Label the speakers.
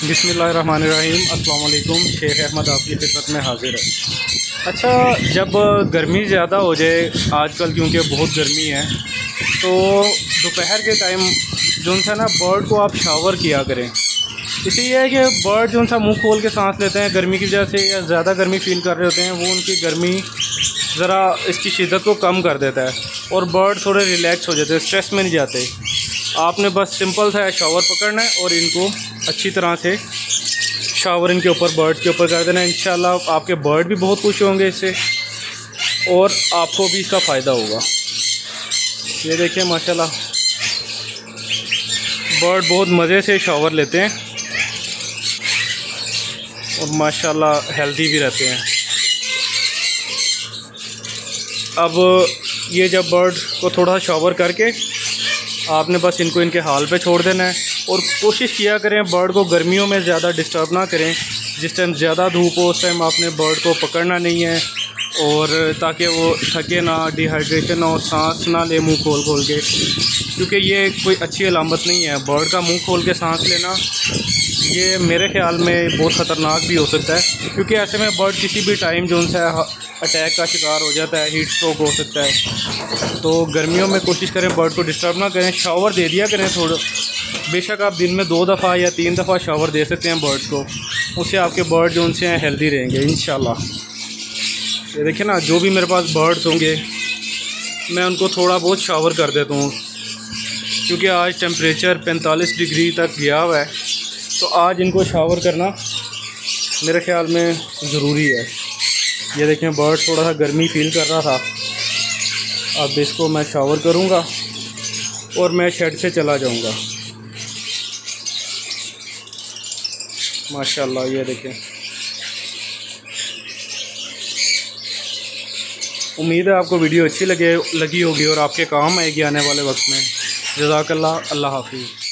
Speaker 1: बिसमीम अल्लाम शेख अहमद आपकी खिदमत में हाजिर है। अच्छा जब गर्मी ज़्यादा हो जाए, आजकल क्योंकि बहुत गर्मी है तो दोपहर के टाइम जो सा ना बर्ड को आप शावर किया करें। इसलिए है कि बर्ड जो सा मुँह खोल के सांस लेते हैं, गर्मी की वजह से या ज़्यादा गर्मी फील कर रहे होते हैं, वो उनकी गर्मी ज़रा इसकी शिदत को कम कर देता है और बर्ड थोड़े रिलैक्स हो जाते हैं, स्ट्रेस में नहीं जाते। आपने बस सिंपल सा शावर पकड़ना है और इनको अच्छी तरह से शावर इनके ऊपर बर्ड के ऊपर कर देना है। इन आपके बर्ड भी बहुत खुश होंगे इससे और आपको भी इसका फ़ायदा होगा। ये देखिए, माशाल्लाह। बर्ड बहुत मज़े से शावर लेते हैं और माशाल्लाह हेल्दी भी रहते हैं। अब ये जब बर्ड को थोड़ा शावर करके आपने बस इनको इनके हाल पे छोड़ देना है। और कोशिश किया करें बर्ड को गर्मियों में ज़्यादा डिस्टर्ब ना करें। जिस टाइम ज़्यादा धूप हो, उस टाइम आपने बर्ड को पकड़ना नहीं है। और ताकि वो थके ना डिहाइड्रेशन ना हो, सांस ना ले मुँह खोल खोल के। क्योंकि ये कोई अच्छी अलामत नहीं है। बर्ड का मुँह खोल के सांस लेना, ये मेरे ख्याल में बहुत ख़तरनाक भी हो सकता है। क्योंकि ऐसे में बर्ड किसी भी टाइम जो उनसे अटैक का शिकार हो जाता है हीट स्ट्रोक हो सकता है। तो गर्मियों में कोशिश करें बर्ड को डिस्टर्ब ना करें। शावर दे दिया करें थोड़ा। बेशक आप दिन में दो दफ़ा या तीन दफ़ा शावर दे सकते हैं बर्ड को। उससे आपके बर्ड जो हैं हेल्दी रहेंगे इन ये देखिए ना, जो भी मेरे पास बर्ड्स होंगे, मैं उनको थोड़ा बहुत शावर कर देता हूँ। क्योंकि आज टेम्परेचर 45 डिग्री तक गया हुआ है तो आज इनको शावर करना मेरे ख्याल में ज़रूरी है। ये देखें बर्ड थोड़ा सा गर्मी फील कर रहा था। अब इसको मैं शावर करूँगा और मैं शेड से चला जाऊँगा। माशाल्लाह, ये देखें उम्मीद है आपको वीडियो अच्छी लगे, लगी होगी और आपके काम आएगी आने वाले वक्त में। जजाकल्ला अल्लाह हाफिज़।